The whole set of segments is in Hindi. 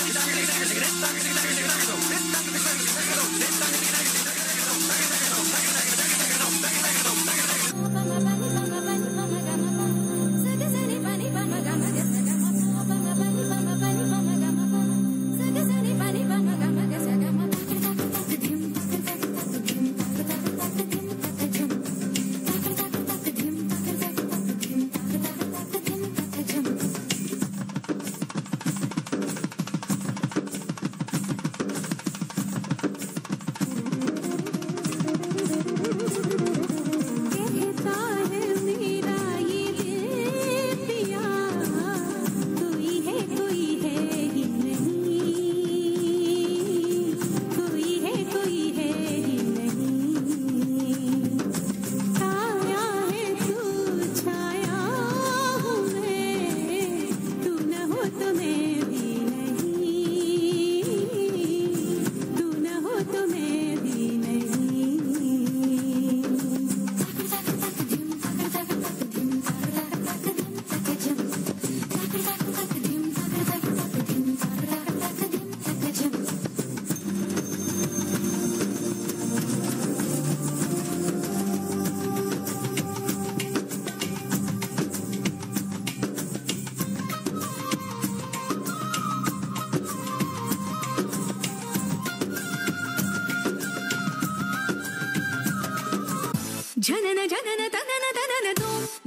tan tan tan tan tan tan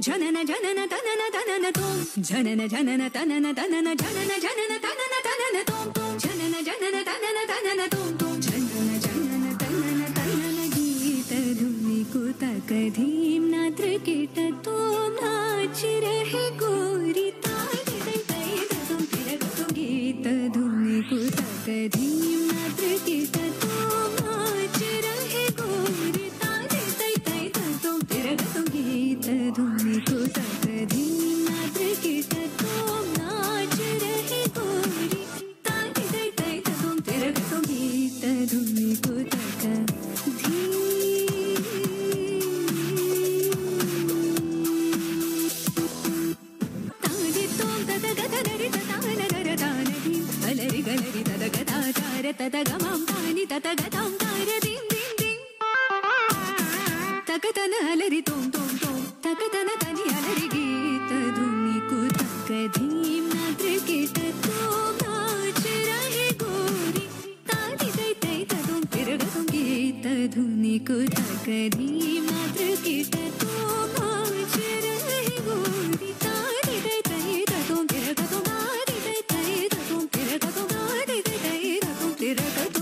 जनन जनन तनन तननतो जनन जनन तनन तनन जनन जनन तनन तनन तोमो जनन जनन तनन तनन तोमो जनन जनन तन्नन तन्नन गीत धुवि कुतक धीम्ना तृ कीट തതഗമം താനി തതകതാം சிறகு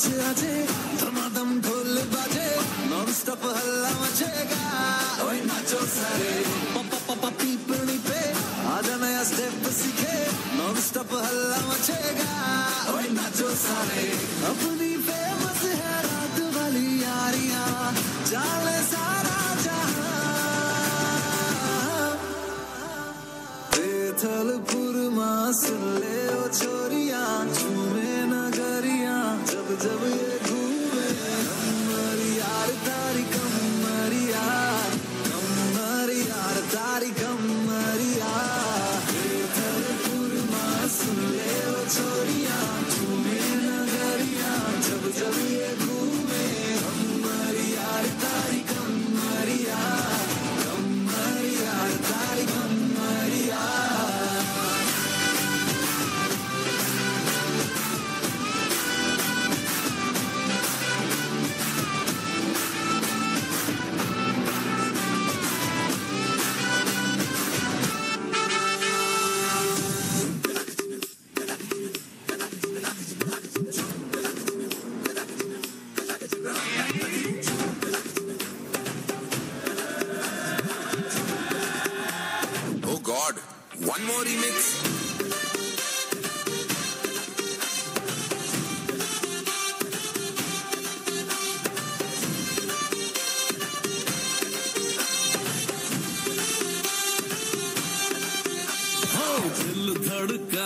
नाच आजे धमाधम ढोल बाजे नॉन स्टॉप हल्ला मचेगा। ओए नाचो सारे। पप्पा पप्पा पीपनी पे, आजा नया स्टेप सीखे। नॉन स्टॉप हल्ला मचेगा। ओए नाचो सारे। अपनी फ़ेमस है रात वाली यारियाँ। जाले सारा जहाँ। बेथलपुर माँ सुन ले ओ छोरिया But tell me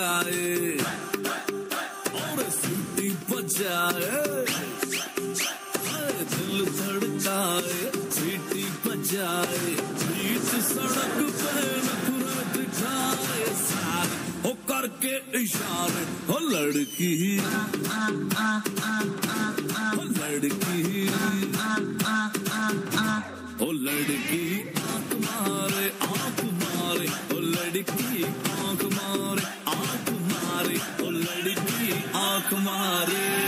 धड़काए और सीटी बजाए दिल धड़काए सीटी बजाए बीच सड़क पे नखरा दिखाए। सारे हो करके इशारे, हो लड़की। हो लड़की। ओ लड़की, आँख मारे आँख मारे। ओ लड़की। Maria.